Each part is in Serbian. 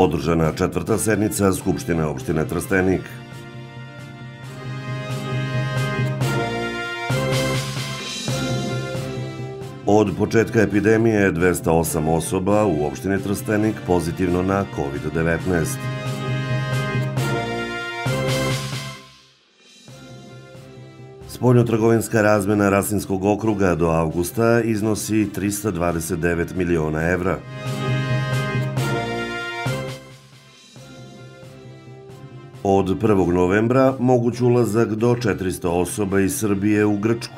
Održana četvrta sednica Skupštine opštine Trstenik. Od početka epidemije je 208 osoba u opštini Trstenik pozitivno na COVID-19. Spoljnotrgovinska razmena Rasinskog okruga do avgusta iznosi 329 miliona evra. Od 1. novembra moguć ulazak do 400 osoba iz Srbije u Grčku.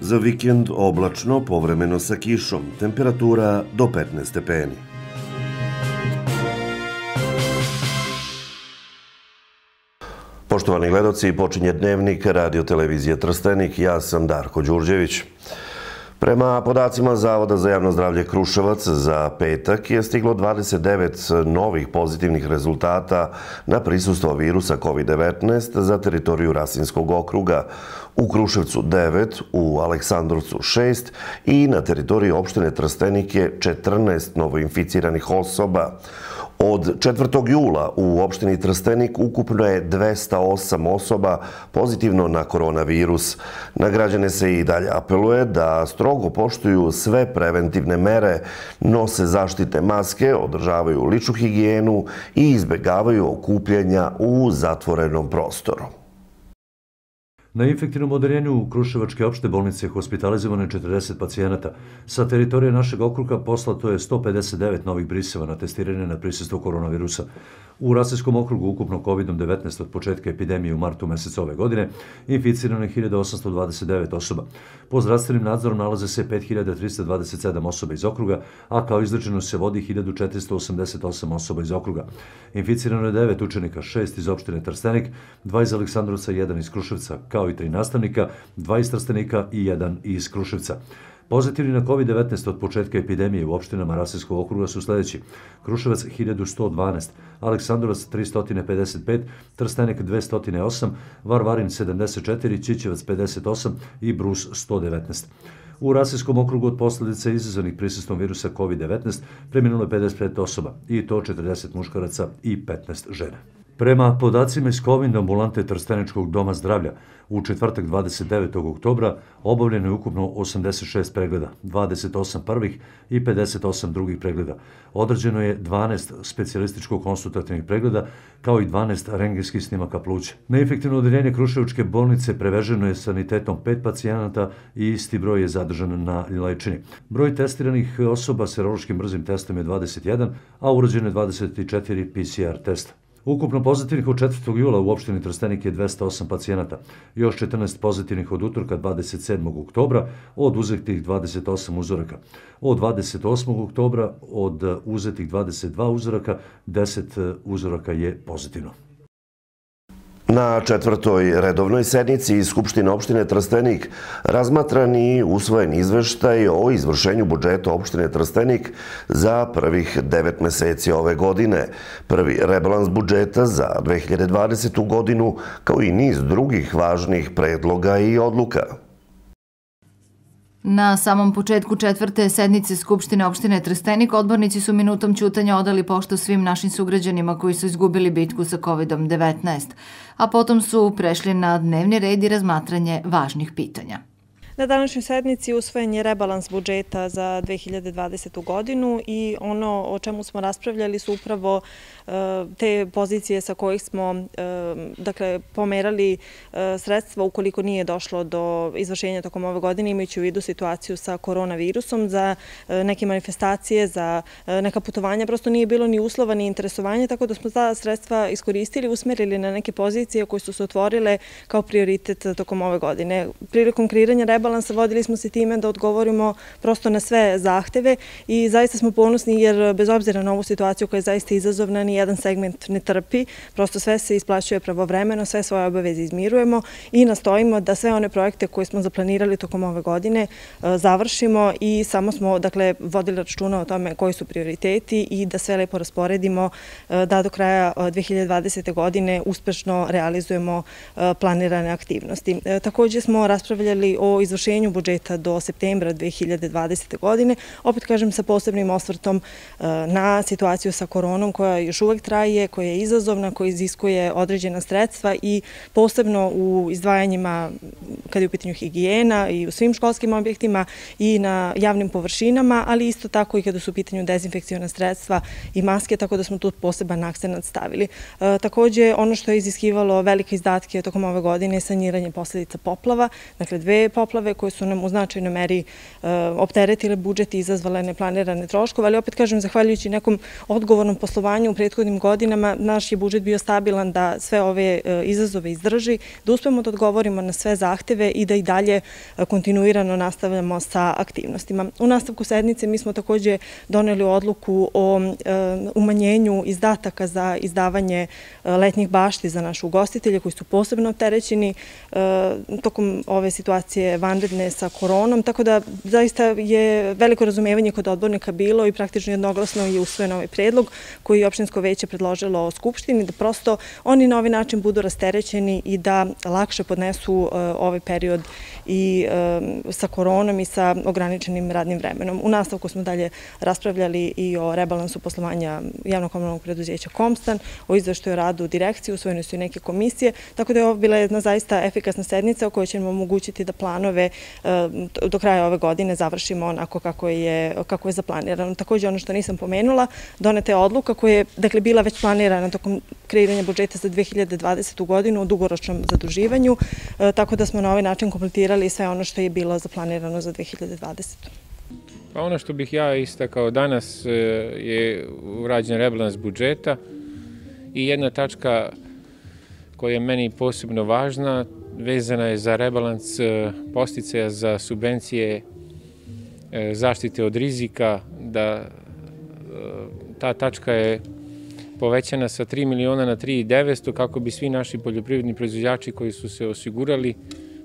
Za vikend oblačno, povremeno sa kišom, temperatura do 15 stepeni. Poštovani gledoci, počinje dnevnik radio televizije Trstenik. Ja sam Darko Đurđević. Prema podacima Zavoda za javno zdravlje Kruševac za petak je stiglo 29 novih pozitivnih rezultata na prisustvo virusa COVID-19 za teritoriju Rasinskog okruga. U Kruševcu 9, u Aleksandrovcu 6 i na teritoriji opštine Trstenik je 14 novoinficiranih osoba. Od 4. jula u opštini Trstenik ukupno je 208 osoba pozitivno na koronavirus. Na građane se i dalje apeluje da strogo poštuju sve preventivne mere, nose zaštite maske, održavaju ličnu higijenu i izbegavaju okupljanja u zatvorenom prostoru. Na infektivnom odeljenju Kruševačke opšte bolnice hospitalizovano je 40 pacijenata. Sa teritorije našeg okruga poslato je 159 novih briseva na testiranje na prisustvo koronavirusa. U Rasijskom okrugu ukupno COVID-19 od početka epidemije u martu meseca ove godine inficirano je 1829 osoba. Po zdravstvenim nadzorom nalaze se 5327 osoba iz okruga, a kao izračeno se vodi 1488 osoba iz okruga. Inficirano je 9 učenika, 6 iz opštine Trstenik, 2 iz Aleksandrovca, 1 iz Kruševca, kao i 3 nastavnika, 2 iz Trstenika i 1 iz Kruševca. Pozitivni na COVID-19 od početka epidemije u opštinama Rasijskog okruga su sledeći. Kruševac 1112, Aleksandrovac 355, Trstenik 208, Varvarin 74, Čićevac 58 i Brus 119. U Rasijskom okrugu od posledica izazvanih prisustvom virusa COVID-19 preminulo je 55 osoba, i to 40 muškaraca i 15 žena. Prema podacima iz COVID ambulante Trsteničkog doma zdravlja, u četvrtak 29. oktobra obavljeno je ukupno 86 pregleda, 28 prvih i 58 drugih pregleda. Određeno je 12 specijalističko-konsultativnih pregleda, kao i 12 rengenskih snimaka pluća. Na infektivno odeljenje Kruševačke bolnice preveženo je sanitetom 5 pacijenata i isti broj je zadržan na lečenju. Broj testiranih osoba serološkim brzim testom je 21, a urađeno je 24 PCR testa. Ukupno pozitivnih od 4. jula u opštini Trstenik je 208 pacijenata, još 14 pozitivnih od utorka 27. oktobra, od uzetih 28 uzoraka. Od 28. oktobra od uzetih 22 uzoraka, 10 uzoraka je pozitivno. Na četvrtoj redovnoj sednici Skupštine opštine Trstenik razmatran i usvojen izveštaj o izvršenju budžeta opštine Trstenik za prvih devet meseci ove godine, prvi rebalans budžeta za 2020. godinu, kao i niz drugih važnih predloga i odluka. Na samom početku četvrte sednice Skupštine opštine Trstenik odbornici su minutom ćutanja odali pošto svim našim sugrađanima koji su izgubili bitku sa COVID-19, a potom su prešli na dnevni red i razmatranje važnih pitanja. Na današnjoj sednici usvojen je rebalans budžeta za 2020. godinu i ono o čemu smo raspravljali su upravo te pozicije sa kojih smo e, dakle, pomerali e, sredstva ukoliko nije došlo do izvršenja tokom ove godine imajući u vidu situaciju sa koronavirusom za neke manifestacije, za neka putovanja. Prosto nije bilo ni uslova ni interesovanja, tako da smo ta sredstva iskoristili, usmerili na neke pozicije koje su se otvorile kao prioritet tokom ove godine. Prilikom kreiranja rebalansa vodili smo se time da odgovorimo prosto na sve zahteve i zaista smo ponosni jer bez obzira na ovu situaciju koja je zaista izazovna, ni jedan segment ne trpi, prosto sve se isplaćuje pravovremeno, sve svoje obaveze izmirujemo i nastojimo da sve one projekte koje smo zaplanirali tokom ove godine e, završimo i samo smo dakle, vodili računa o tome koji su prioriteti i da sve lepo rasporedimo e, da do kraja 2020. E, godine uspešno realizujemo planirane aktivnosti. Takođe smo raspravljali o izvršenju budžeta do septembra 2020. godine, opet kažem sa posebnim osvrtom na situaciju sa koronom koja još uvek traje, koja je izazovna, koja iziskuje određena sredstva i posebno u izdvajanjima kada je u pitanju higijena i u svim školskim objektima i na javnim površinama, ali isto tako i kada su u pitanju dezinfekcijona sredstva i maske, tako da smo tu poseban akcenat stavili. E, takođe, ono što je iziskivalo velike izdatke tokom ove godine je saniranje posledica poplava, dakle dve poplave koje su nam u značajnoj meri e, opteretile budžet i izazvale neplanirane troškove, ali opet kažem, zahvaljujući nekom odgovornom poslovanju u prethodnim godinama, naš je budžet bio stabilan da sve ove e, izazove izdrži, da uspemo da odgovorimo na sve zahteve i da i dalje kontinuirano nastavljamo sa aktivnostima. U nastavku sednice mi smo takođe doneli odluku o umanjenju izdataka za izdavanje letnjih bašti za naše ugostitelje koji su posebno opterećeni tokom ove situacije vanredne sa koronom, tako da zaista je veliko razumevanje kod odbornika bilo i praktično jednoglasno je usvojen ovaj predlog koji je opštinsko veće predložilo Skupštini, da prosto oni na ovaj način budu rasterećeni i da lakše podnesu ovaj period i sa koronom i sa ograničenim radnim vremenom. U nastavku smo dalje raspravljali i o rebalansu poslovanja javno-komunalnog preduzeća Komstan, o izveštaju radu direkcije, usvojene su i neke komisije, tako da je ovo bila jedna zaista efikasna sednica o kojoj ćemo omogućiti da planove do kraja ove godine završimo onako kako je, kako je zaplanirano. Takođe, ono što nisam pomenula, doneta je odluka koja je dakle, bila već planirana tokom kreiranja budžeta za 2020. godinu u dugoročnom zaduživanju, tako da smo na ovaj način kompletirali sve ono što je bilo zaplanirano za 2020. Pa ono što bih ja istakao danas e, je urađen rebalans budžeta i jedna tačka koja je meni posebno važna vezana je za rebalans e, posticaja za subvencije e, zaštite od rizika, da ta tačka je povećana sa 3 miliona na 3,900 kako bi svi naši poljoprivredni proizvođači koji su se osigurali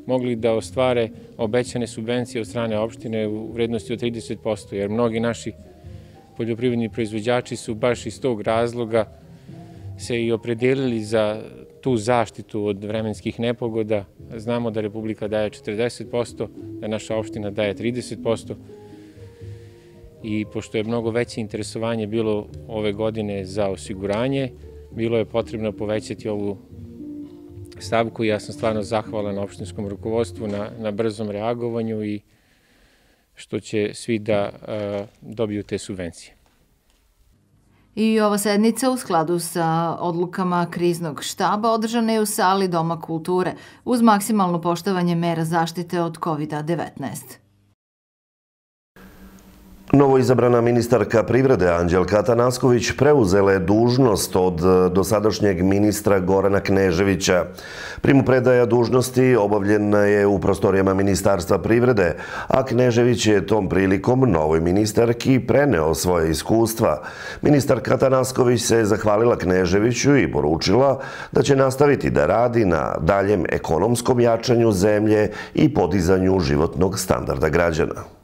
mogli da ostvare obećane subvencije od strane opštine u vrednosti od 30%, jer mnogi naši poljoprivredni proizvođači su baš iz tog razloga se i opredelili za tu zaštitu od vremenskih nepogoda. Znamo da Republika daje 40%, da naša opština daje 30%, i pošto je mnogo veće interesovanje bilo ove godine za osiguranje, bilo je potrebno povećati ovu stavku. Ja sam stvarno zahvalan opštinskom rukovodstvu na, na brzom reagovanju i što će svi da a, dobiju te subvencije. I ova sednica u skladu sa odlukama kriznog štaba održana je u sali Doma kulture uz maksimalno poštovanje mera zaštite od COVID-19. Novoizabrana ministarka privrede Anđelka Atanasković preuzela je dužnost od e, dosadašnjeg ministra Gorana Kneževića. Primu predaja dužnosti obavljena je u prostorijama Ministarstva privrede, a Knežević je tom prilikom novoj ministarki preneo svoje iskustva. Ministarka Atanasković se zahvalila Kneževiću i poručila da će nastaviti da radi na daljem ekonomskom jačanju zemlje i podizanju životnog standarda građana.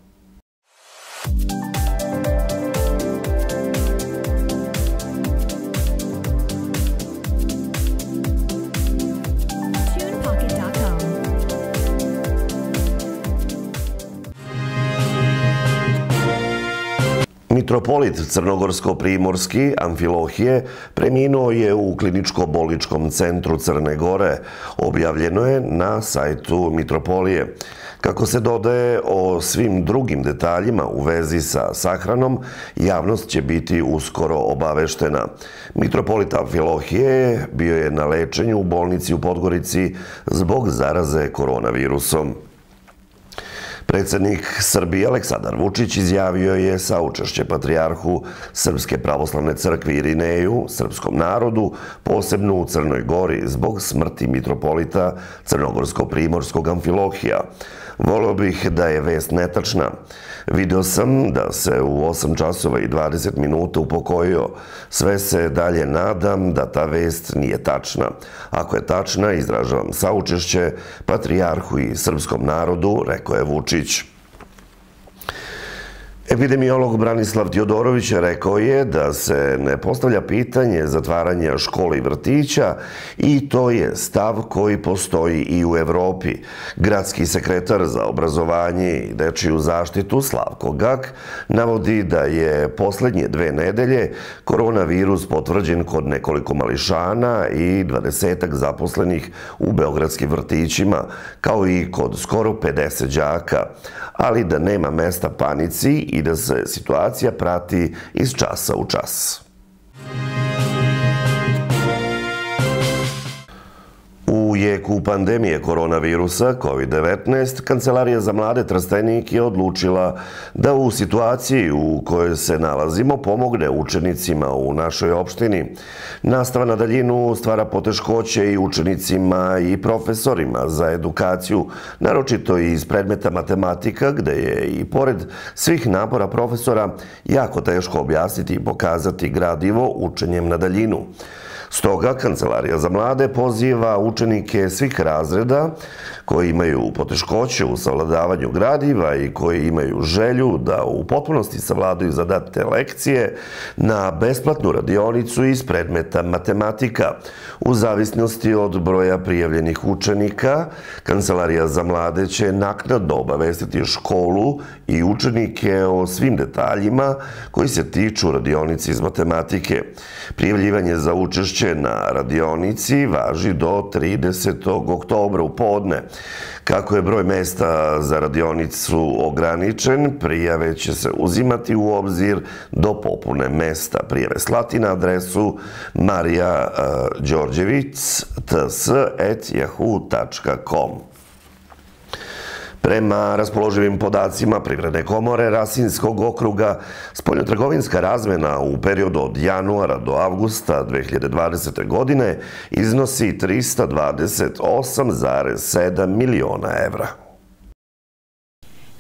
Mitropolit Crnogorsko-Primorski Amfilohije preminuo je u kliničko-boličkom centru Crne Gore. Objavljeno je na sajtu Mitropolije. Kako se dodaje o svim drugim detaljima u vezi sa sahranom, javnost će biti uskoro obaveštena. Mitropolit Amfilohije bio je na lečenju u bolnici u Podgorici zbog zaraze koronavirusom. Predsednik Srbije Aleksandar Vučić izjavio je saučešće patrijarhu Srpske pravoslavne crkve Irineju, srpskom narodu, posebno u Crnoj Gori, zbog smrti mitropolita Crnogorsko-Primorskog Amfilohija. Volio bih da je vest netačna. Video sam da se u 8 časova i 20 minuta upokojio. Sve se dalje nadam da ta vest nije tačna. Ako je tačna, izražavam saučešće patrijarhu i srpskom narodu, rekao je Vučić. Epidemiolog Branislav Tjodorović rekao je da se ne postavlja pitanje zatvaranja škole i vrtića i to je stav koji postoji i u Evropi. Gradski sekretar za obrazovanje i dečiju zaštitu Slavko Gak navodi da je poslednje dve nedelje koronavirus potvrđen kod nekoliko mališana i dvadesetak zaposlenih u beogradskim vrtićima, kao i kod skoro 50 đaka, ali da nema mesta panici i da se situacija prati iz časa u čas. U jeku pandemije koronavirusa COVID-19, Kancelarija za mlade Trstenik je odlučila da u situaciji u kojoj se nalazimo pomogne učenicima u našoj opštini. Nastava na daljinu stvara poteškoće i učenicima i profesorima za edukaciju, naročito i iz predmeta matematika, gde je i pored svih napora profesora jako teško objasniti i pokazati gradivo učenjem na daljinu. Stoga Kancelarija za mlade poziva učenike svih razreda koji imaju poteškoće u savladavanju gradiva i koji imaju želju da u potpunosti savladaju zadate lekcije na besplatnu radionicu iz predmeta matematika. U zavisnosti od broja prijavljenih učenika, Kancelarija za mlade će naknadno obavestiti školu i učenike o svim detaljima koji se tiču radionici iz matematike. Prijavljivanje za učešće na radionici važi do 30. oktobra u podne. Kako je broj mesta za radionicu ograničen, prijave će se uzimati u obzir do popune mesta. Prijave slati na adresu marija đorđevic ts.yahoo.com. Prema raspoloživim podacima Privredne komore Rasinskog okruga, spoljnotrgovinska razmena u periodu od januara do avgusta 2020. godine iznosi 328,7 miliona evra.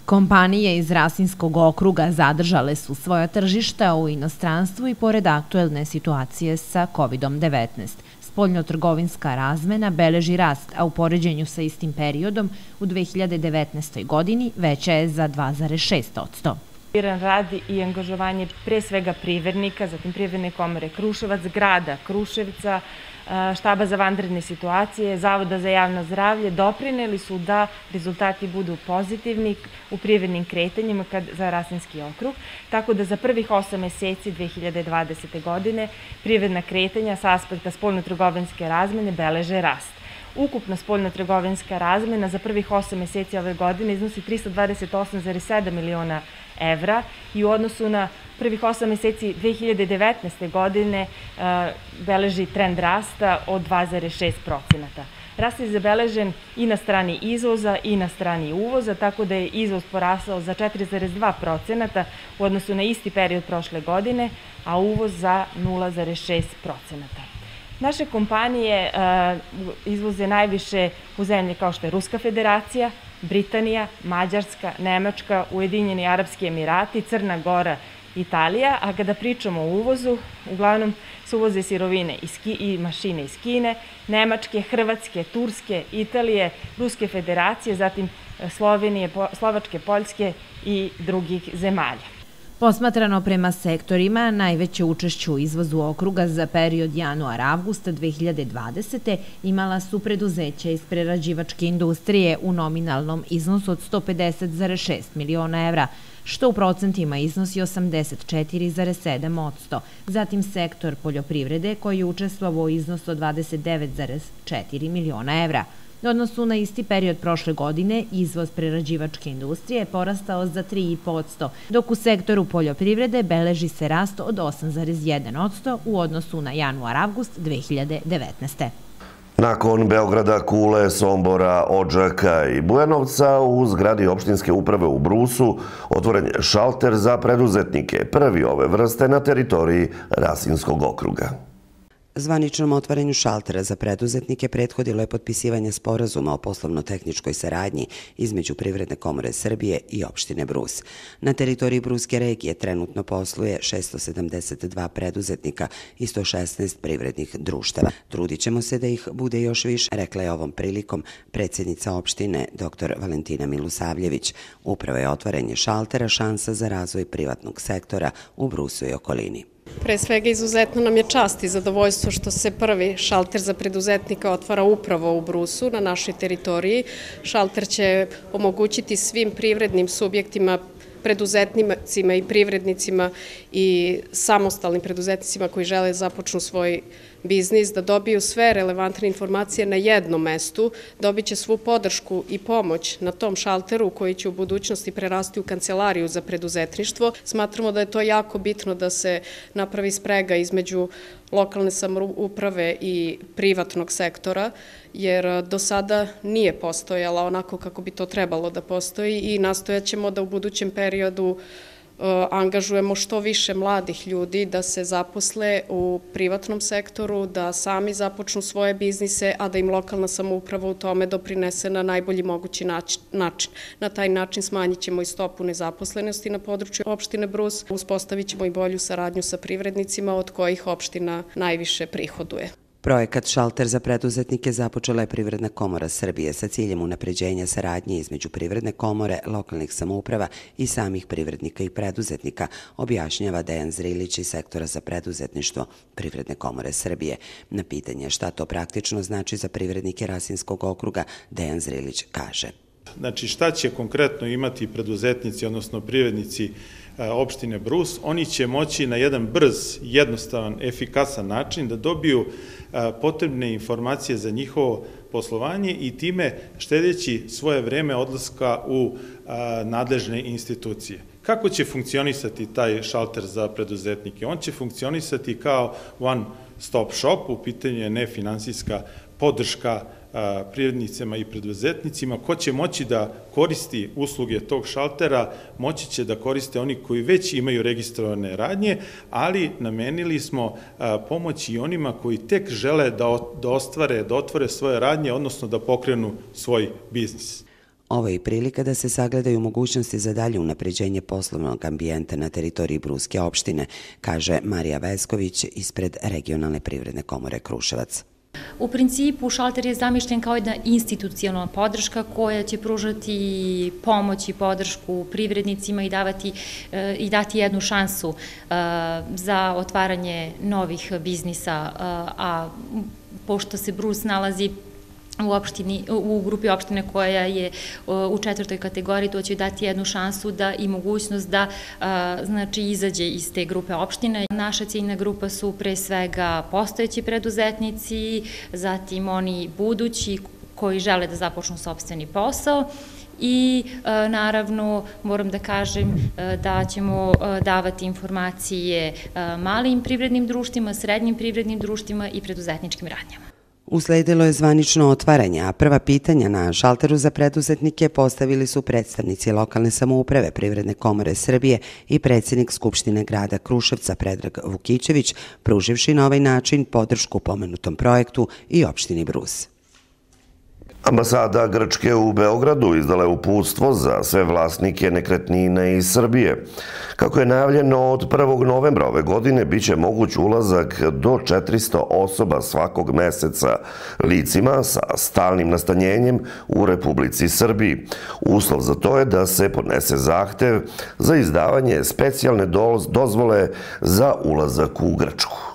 Kompanije iz Rasinskog okruga zadržale su svoja tržišta u inostranstvu i pored aktuelne situacije sa COVID-19 spoljnotrgovinska razmena beleži rast, a u poređenju sa istim periodom u 2019. godini veća je za 2,6%. Radi i angažovanje pre svega privrednika, zatim privredne komore Kruševac, grada Kruševca, štaba za vanredne situacije, Zavoda za javno zdravlje doprineli su da rezultati budu pozitivni u privrednim kretanjima kad, za Rasinski okrug, tako da za prvih 8 meseci 2020. godine privredna kretanja sa aspekta spoljno-trgovinske razmene beleže rast. Ukupna spoljno-trgovinska razmena za prvih 8 meseci ove godine iznosi 328,7 miliona evra i u odnosu na prvih 8 meseci 2019. godine e, beleži trend rasta od 2,6 procenata. Rast je zabeležen i na strani izvoza i na strani uvoza, tako da je izvoz porasao za 4,2 procenata u odnosu na isti period prošle godine, a uvoz za 0,6 procenata. Naše kompanije uh, izvoze najviše u zemlje kao što je Ruska federacija, Britanija, Mađarska, Nemačka, Ujedinjeni Arabski Emirati, Crna Gora, Italija, a kada pričamo o uvozu, uglavnom se uvoze sirovine i mašine iz Kine, Nemačke, Hrvatske, Turske, Italije, Ruske federacije, zatim e, Slovenije, Slovačke, Poljske i drugih zemalja. Posmatrano prema sektorima, najveće učešće u izvozu okruga za period januar-avgusta 2020. imala su preduzeća iz prerađivačke industrije u nominalnom iznosu od 150,6 miliona evra, što u procentima iznosi 84,7%. Zatim sektor poljoprivrede koji je učestvovao u iznosu od 29,4 miliona evra. Odnosu na isti period prošle godine, izvoz prerađivačke industrije je porastao za 3,5%, dok u sektoru poljoprivrede beleži se rast od 8,1% u odnosu na januar-avgust 2019. Nakon Beograda, Kule, Sombora, Odžaka i Bujanovca u zgradi opštinske uprave u Brusu otvoren je šalter za preduzetnike, prvi ove vrste na teritoriji Rasinskog okruga. Zvaničnom otvaranju šaltera za preduzetnike prethodilo je potpisivanje sporazuma o poslovno-tehničkoj saradnji između Privredne komore Srbije i opštine Brus. Na teritoriji Bruske regije trenutno posluje 672 preduzetnika i 116 privrednih društava. Trudit ćemo se da ih bude još više, rekla je ovom prilikom predsjednica opštine dr. Valentina Milosavljević. Upravo je otvaranje šaltera šansa za razvoj privatnog sektora u Brusu i okolini. Pre svega izuzetno nam je čast i zadovoljstvo što se prvi šalter za preduzetnika otvara upravo u Brusu na našoj teritoriji. Šalter će omogućiti svim privrednim subjektima preduzetnicima i privrednicima i samostalnim preduzetnicima koji žele da započnu svoj biznis, da dobiju sve relevantne informacije na jednom mestu, dobit će svu podršku i pomoć na tom šalteru koji će u budućnosti prerasti u kancelariju za preduzetništvo. Smatramo da je to jako bitno da se napravi sprega između lokalne samouprave i privatnog sektora, jer do sada nije postojala onako kako bi to trebalo da postoji i nastojaćemo da u budućem periodu angažujemo što više mladih ljudi da se zaposle u privatnom sektoru, da sami započnu svoje biznise, a da im lokalna samouprava u tome doprinese na najbolji mogući način. Na taj način smanjit ćemo i stopu nezaposlenosti na području opštine Brus, uspostavit ćemo i bolju saradnju sa privrednicima od kojih opština najviše prihoduje. Projekat Šalter za preduzetnike započela je Privredna komora Srbije sa ciljem unapređenja saradnje između Privredne komore, lokalnih samouprava i samih privrednika i preduzetnika, objašnjava Dejan Zrilić iz sektora za preduzetništvo Privredne komore Srbije. Na pitanje šta to praktično znači za privrednike Rasinskog okruga, Dejan Zrilić kaže. Znači šta će konkretno imati preduzetnici, odnosno privrednici opštine Brus, oni će moći na jedan brz, jednostavan, efikasan način da dobiju potrebne informacije za njihovo poslovanje i time štedeći svoje vreme odlaska u nadležne institucije. Kako će funkcionisati taj šalter za preduzetnike? On će funkcionisati kao one stop shop, u pitanju je nefinansijska podrška privrednicima i preduzetnicima, ko će moći da koristi usluge tog šaltera, moći će da koriste oni koji već imaju registrovane radnje, ali namenili smo pomoć i onima koji tek žele da, da ostvare, da otvore svoje radnje, odnosno da pokrenu svoj biznis. Ovo je prilika da se sagledaju mogućnosti za dalje unapređenje poslovnog ambijenta na teritoriji Bruske opštine, kaže Marija Vesković ispred Regionalne privredne komore Kruševac. U principu šalter je zamišljen kao jedna institucionalna podrška koja će pružati pomoć i podršku privrednicima i davati e, i dati jednu šansu e, za otvaranje novih biznisa, e, a pošto se Brus nalazi u, opštini, u grupi opštine koja je u četvrtoj kategoriji, to će dati jednu šansu da i mogućnost da znači izađe iz te grupe opštine. Naša ciljna grupa su pre svega postojeći preduzetnici, zatim oni budući koji žele da započnu sobstveni posao i naravno moram da kažem da ćemo davati informacije malim privrednim društvima, srednjim privrednim društvima i preduzetničkim radnjama. Usledilo je zvanično otvaranje, a prva pitanja na šalteru za preduzetnike postavili su predstavnici lokalne samouprave Privredne komore Srbije i predsjednik Skupštine grada Kruševca Predrag Vukićević, pruživši na ovaj način podršku pomenutom projektu i opštini Brus. Ambasada Grčke u Beogradu izdala je uputstvo za sve vlasnike nekretnine iz Srbije. Kako je najavljeno, od 1. novembra ove godine biće moguć ulazak do 400 osoba svakog meseca licima sa stalnim nastanjenjem u Republici Srbiji. Uslov za to je da se podnese zahtev za izdavanje specijalne dozvole za ulazak u Grčku.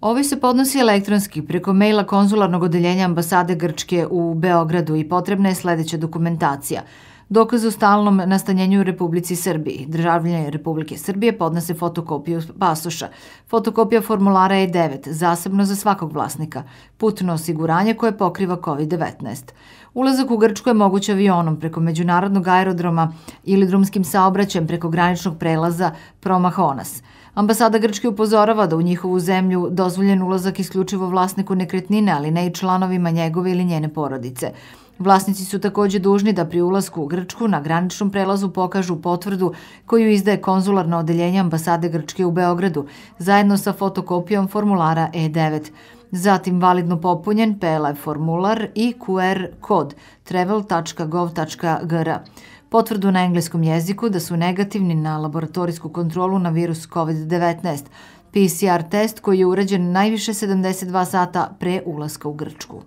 Ovaj se podnosi elektronski preko maila konzularnog odeljenja ambasade Grčke u Beogradu i potrebna je sledeća dokumentacija. Dokaz o stalnom nastanjenju u Republici Srbiji. Državljanje Republike Srbije podnose fotokopiju pasoša. Fotokopija formulara je 9, zasebno za svakog vlasnika. Putno osiguranje koje pokriva COVID-19. Ulazak u Grčku je moguć avionom preko međunarodnog aerodroma ili drumskim saobraćajem preko graničnog prelaza Promahonas. Ambasada Grčke upozorava da u njihovu zemlju dozvoljen ulazak isključivo vlasniku nekretnine, ali ne i članovima njegove ili njene porodice. Vlasnici su takođe dužni da pri ulasku u Grčku na graničnom prelazu pokažu potvrdu koju izdaje konzularno odeljenje ambasade Grčke u Beogradu, zajedno sa fotokopijom formulara E9 zatim validno popunjen PLF formular i QR kod travel.gov.gr, potvrdu na engleskom jeziku da su negativni na laboratorijsku kontrolu na virus COVID-19, PCR test koji je urađen najviše 72 sata pre ulaska u Grčku.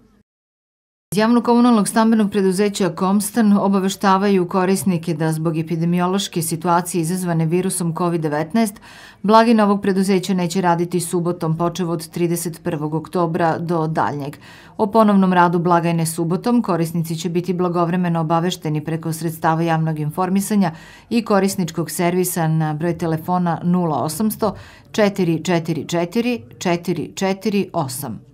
Iz javno-komunalnog stambenog preduzeća Komstan obaveštavaju korisnike da zbog epidemiološke situacije izazvane virusom COVID-19 blagina ovog preduzeća neće raditi subotom počev od 31. oktobra do daljnjeg. O ponovnom radu blagajne subotom korisnici će biti blagovremeno obavešteni preko sredstava javnog informisanja i korisničkog servisa na broj telefona 0800 444 448.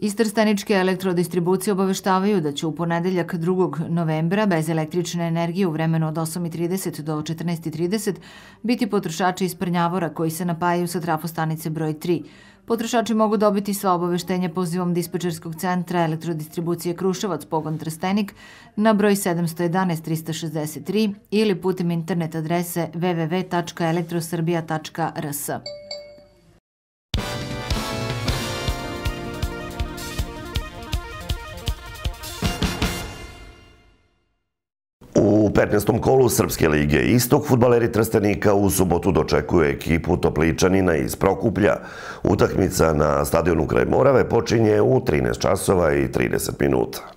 Iz Trsteničke elektrodistribucije obaveštavaju da će u ponedeljak 2. novembra bez električne energije u vremenu od 8.30 do 14.30 biti potrošači iz Prnjavora koji se napajaju sa trafostanice broj 3. Potrošači mogu dobiti sva obaveštenja pozivom dispečerskog centra elektrodistribucije Kruševac pogon Trstenik na broj 711 363 ili putem internet adrese www.elektrosrbija.rs. 15. kolu Srpske lige Istok futbaleri Trstenika u subotu dočekuju ekipu Topličanina iz Prokuplja. Utakmica na stadionu kraj Morave počinje u 13 časova i 30 minuta.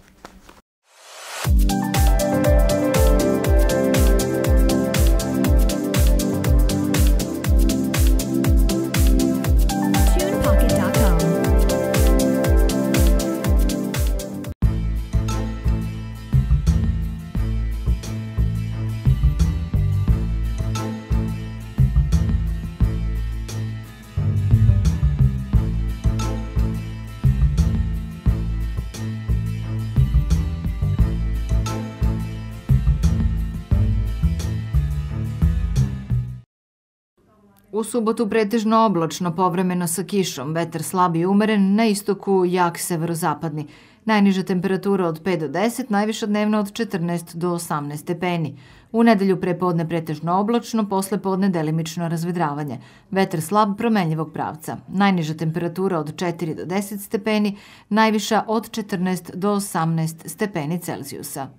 U subotu pretežno oblačno, povremeno sa kišom, vetar slab i umeren, na istoku jak severozapadni. Najniža temperatura od 5 do 10, najviša dnevna od 14 do 18 stepeni. U nedelju prepodne pretežno oblačno, posle podne delimično razvedravanje. Vetar slab promenljivog pravca. Najniža temperatura od 4 do 10 stepeni, najviša od 14 do 18 stepeni Celzijusa.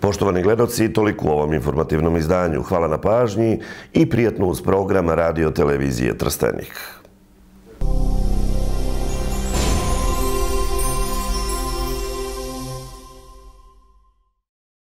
Poštovani gledoci, toliko u ovom informativnom izdanju. Hvala na pažnji i prijatno uz program Radio Televizije Trstenik.